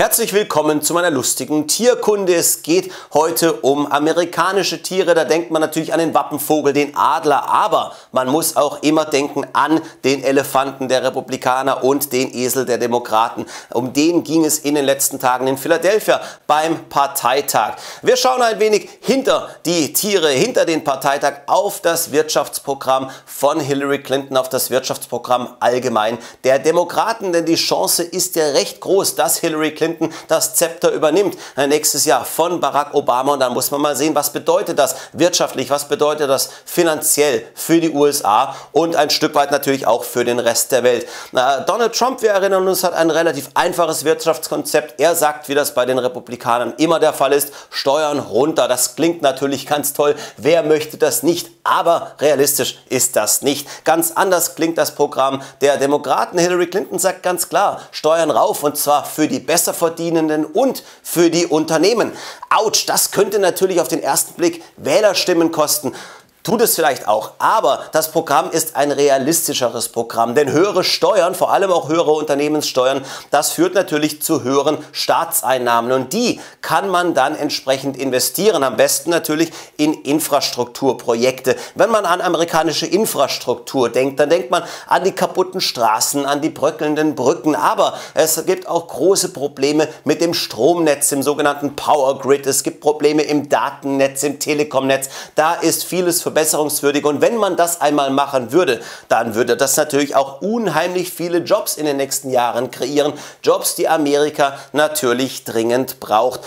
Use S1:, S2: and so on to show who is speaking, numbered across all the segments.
S1: Herzlich willkommen zu meiner lustigen Tierkunde. Es geht heute um amerikanische Tiere. Da denkt man natürlich an den Wappenvogel, den Adler, aber man muss auch immer denken an den Elefanten der Republikaner und den Esel der Demokraten. Um den ging es in den letzten Tagen in Philadelphia beim Parteitag. Wir schauen ein wenig hinter die Tiere, hinter den Parteitag auf das Wirtschaftsprogramm von Hillary Clinton, auf das Wirtschaftsprogramm allgemein der Demokraten, denn die Chance ist ja recht groß, dass Hillary Clinton das Zepter übernimmt nächstes Jahr von Barack Obama. Und dann muss man mal sehen, was bedeutet das wirtschaftlich, was bedeutet das finanziell für die USA und ein Stück weit natürlich auch für den Rest der Welt. Donald Trump, wir erinnern uns, hat ein relativ einfaches Wirtschaftskonzept. Er sagt, wie das bei den Republikanern immer der Fall ist, Steuern runter. Das klingt natürlich ganz toll. Wer möchte das nicht? Aber realistisch ist das nicht. Ganz anders klingt das Programm der Demokraten. Hillary Clinton sagt ganz klar, Steuern rauf und zwar für die Besserverdienenden und für die Unternehmen. Autsch, das könnte natürlich auf den ersten Blick Wählerstimmen kosten. Tut es vielleicht auch, aber das Programm ist ein realistischeres Programm, denn höhere Steuern, vor allem auch höhere Unternehmenssteuern, das führt natürlich zu höheren Staatseinnahmen und die kann man dann entsprechend investieren, am besten natürlich in Infrastrukturprojekte. Wenn man an amerikanische Infrastruktur denkt, dann denkt man an die kaputten Straßen, an die bröckelnden Brücken, aber es gibt auch große Probleme mit dem Stromnetz, im sogenannten Power Grid, es gibt Probleme im Datennetz, im Telekomnetz, da ist vieles verbesserungswürdig. Und wenn man das einmal machen würde, dann würde das natürlich auch unheimlich viele Jobs in den nächsten Jahren kreieren. Jobs, die Amerika natürlich dringend braucht.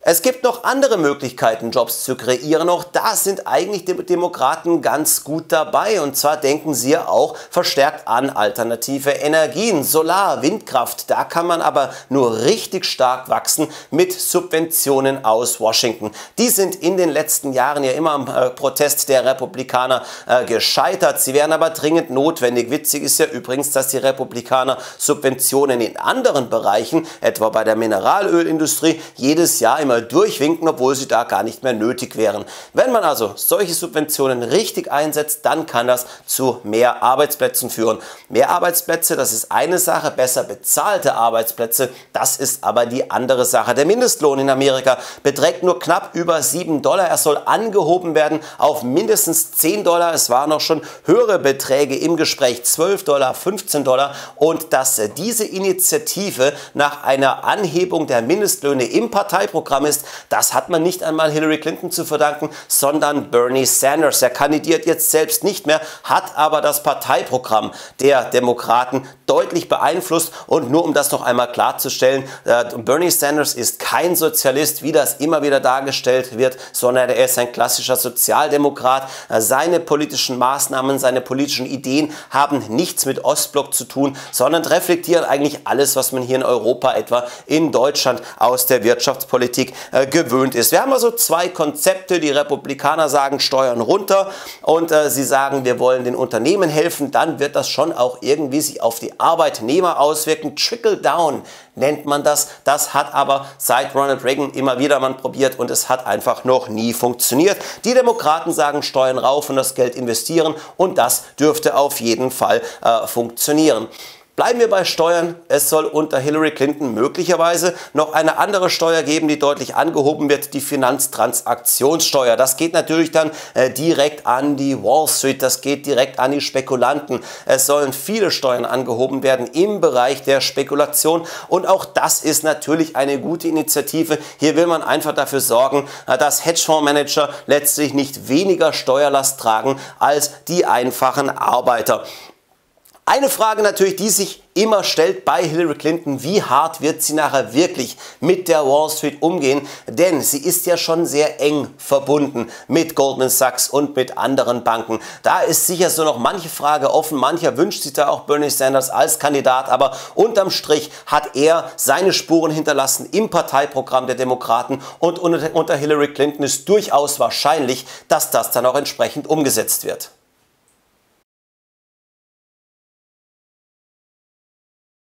S1: Es gibt noch andere Möglichkeiten, Jobs zu kreieren. Auch da sind eigentlich die Demokraten ganz gut dabei. Und zwar denken sie auch verstärkt an alternative Energien, Solar, Windkraft. Da kann man aber nur richtig stark wachsen mit Subventionen aus Washington. Die sind in den letzten Jahren ja immer am äh, Protest der Republikaner äh, gescheitert. Sie wären aber dringend notwendig. Witzig ist ja übrigens, dass die Republikaner Subventionen in anderen Bereichen, etwa bei der Mineralölindustrie, jedes Jahr immer durchwinken, obwohl sie da gar nicht mehr nötig wären. Wenn man also solche Subventionen richtig einsetzt, dann kann das zu mehr Arbeitsplätzen führen. Mehr Arbeitsplätze, das ist eine Sache, besser bezahlte Arbeitsplätze, das ist aber die andere Sache. Der Mindestlohn in Amerika beträgt nur knapp über 7 Dollar. Er soll angehoben werden auf mindestens 10 Dollar. Es waren noch schon höhere Beträge im Gespräch, 12 Dollar, 15 Dollar. Und dass diese Initiative nach einer Anhebung der Mindestlöhne im Parteiprogramm ist, das hat man nicht einmal Hillary Clinton zu verdanken, sondern Bernie Sanders. Er kandidiert jetzt selbst nicht mehr, hat aber das Parteiprogramm der Demokraten deutlich beeinflusst. Und nur um das noch einmal klarzustellen, äh, Bernie Sanders ist kein Sozialist, wie das immer wieder dargestellt wird, sondern er ist ein klassischer Sozialdemokrat. Äh, seine politischen Maßnahmen, seine politischen Ideen haben nichts mit Ostblock zu tun, sondern reflektieren eigentlich alles, was man hier in Europa, etwa in Deutschland aus der Wirtschaftspolitik äh, gewöhnt ist. Wir haben also zwei Konzepte. Die Republikaner sagen Steuern runter und äh, sie sagen, wir wollen den Unternehmen helfen. Dann wird das schon auch irgendwie sich auf die Arbeitnehmer auswirken. Trickle down nennt man das. Das hat aber seit Ronald Reagan immer wieder man probiert und es hat einfach noch nie funktioniert. Die Demokraten sagen Steuern rauf und das Geld investieren und das dürfte auf jeden Fall äh, funktionieren. Bleiben wir bei Steuern. Es soll unter Hillary Clinton möglicherweise noch eine andere Steuer geben, die deutlich angehoben wird, die Finanztransaktionssteuer. Das geht natürlich dann äh, direkt an die Wall Street, das geht direkt an die Spekulanten. Es sollen viele Steuern angehoben werden im Bereich der Spekulation und auch das ist natürlich eine gute Initiative. Hier will man einfach dafür sorgen, äh, dass Hedgefondsmanager letztlich nicht weniger Steuerlast tragen als die einfachen Arbeiter. Eine Frage natürlich, die sich immer stellt bei Hillary Clinton, wie hart wird sie nachher wirklich mit der Wall Street umgehen? Denn sie ist ja schon sehr eng verbunden mit Goldman Sachs und mit anderen Banken. Da ist sicher so noch manche Frage offen. Mancher wünscht sich da auch Bernie Sanders als Kandidat, aber unterm Strich hat er seine Spuren hinterlassen im Parteiprogramm der Demokraten und unter Hillary Clinton ist durchaus wahrscheinlich, dass das dann auch entsprechend umgesetzt wird.